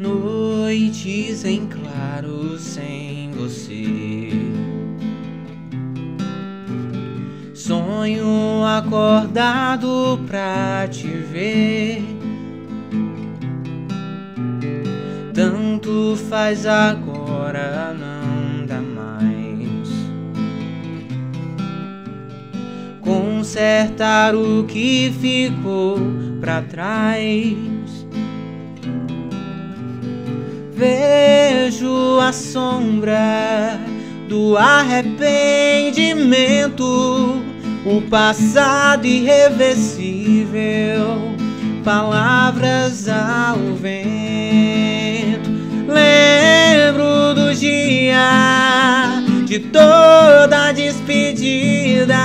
noites em claro sem você. Sonho acordado pra te ver. Tanto faz agora, não dá mais. Consertar o que ficou pra trás. Vejo a sombra do arrependimento, o passado irreversível, palavras ao vento. Lembro do dia de toda despedida,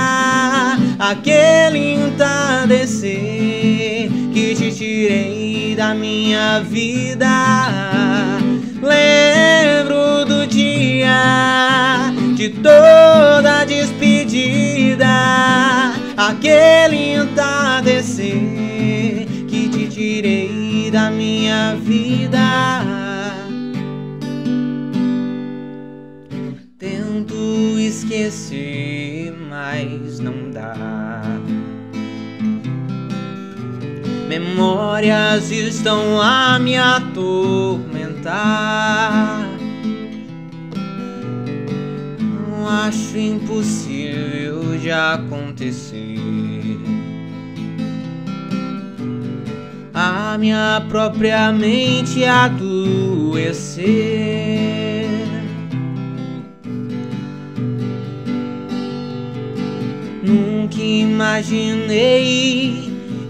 aquele entardecer que te tirei da minha vida de toda despedida, aquele entardecer que te tirei da minha vida. Tento esquecer, mas não dá. Memórias estão a me atormentar. Acho impossível de acontecer. A minha própria mente adoecer. Nunca imaginei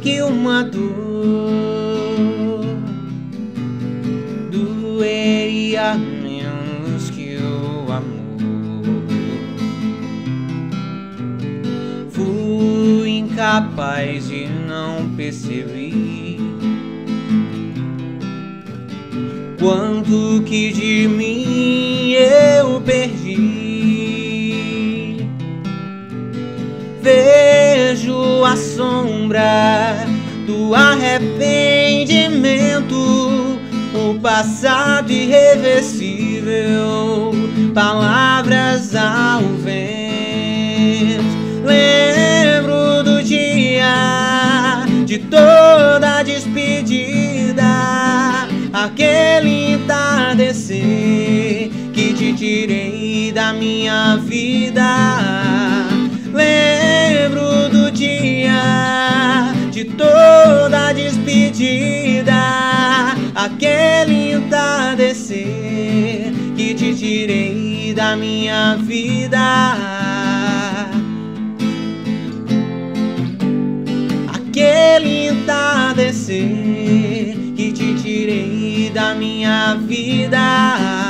que uma dor Fui incapaz de não perceber quanto que de mim eu perdi. vejo a sombra do arrependimento, o passado irreversível, palavras de toda despedida, aquele entardecer que te tirei da minha vida Lembro do dia de toda despedida, aquele entardecer que te tirei da minha vida. Que te tirei da minha vida.